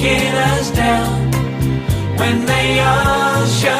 taking us down when they all shut